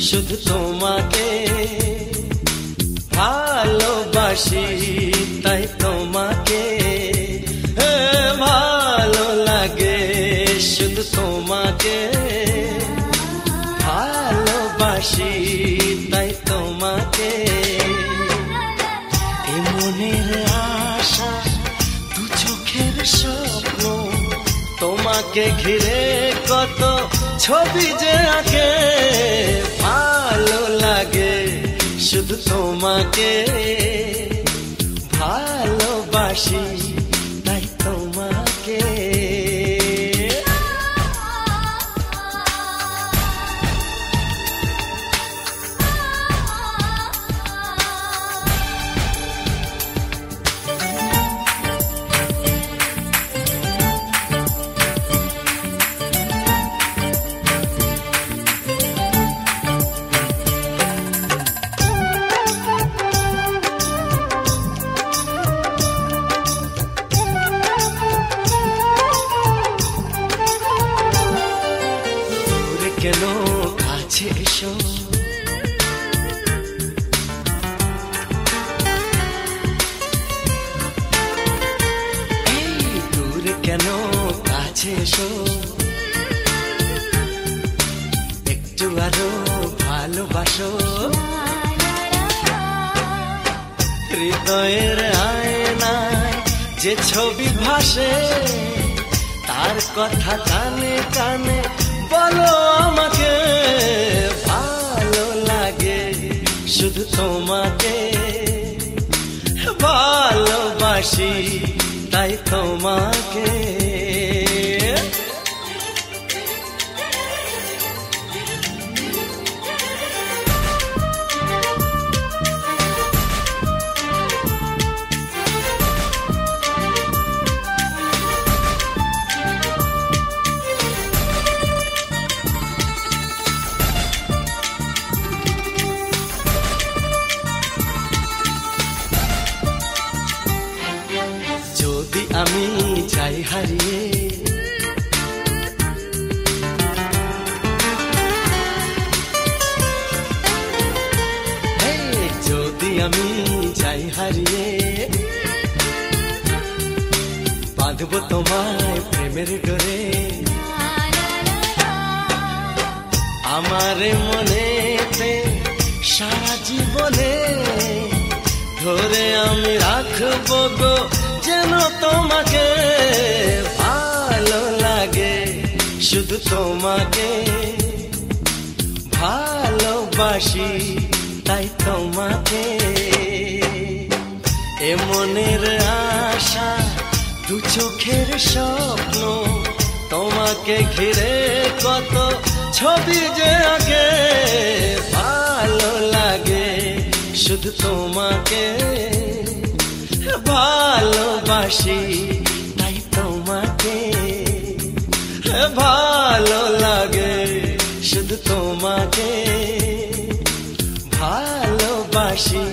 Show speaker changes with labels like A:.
A: শুধু তোমাকে। ভালোবাসি তাই তোমাকে। ভালো লাগে শুধু তোমাকে। ভালোবাসি তাই তোমাকে। মনের আশা, দু চোখের স্বপ্ন, তোমাকে ঘিরে কত ছবি যে আঁকে ভালো লাগে শুধু তোমাকে। ভালোবাসি তাই তোমাকে। কেন কাছে এসো। দূরে কেন কাছে এসো? একটু আরও ভালোবাসো। হৃদয়ের আয়নায় যে ছবি ভাসে, তার কথা কানে কানে বলো আমাকে ভালো লাগে শুধু তোমাকে। ভালোবাসি তাই তোমাকে। আমি যাই হারিয়ে। যদি আমি যাই হারিয়ে, বাঁধবো তোমায় প্রেমের ডোরে আমার মনেতে সারা জীবনে ধরে আমি রাখব গো যেন তোমাকে ভালো লাগে, শুধু তোমাকে ভালোবাসি, তাই তোমাকে। এ মনের আশা, দু চোখের স্বপ্ন, তোমাকে ঘিরে কত ছবি যে আগে ভালো লাগে, শুধু তোমাকে। ভালোবাসি তাই তোমাকে। ভালো লাগে শুধু তোমাকে। ভালোবাসি।